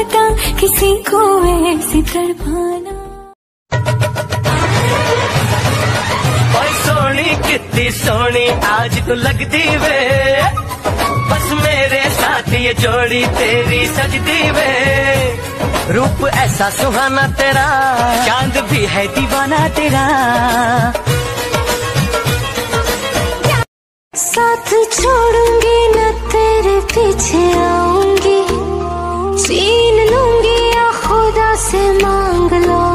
होता किसी को ऐसे कर पाना सोनी कितनी सोनी आज तो लगती वे। बस मेरे साथ ये जोड़ी तेरी सजती वे। रूप ऐसा सुहाना तेरा चाँद भी है दीवाना तेरा। साथ छोड़ूँगी न तेरे पीछे। 高楼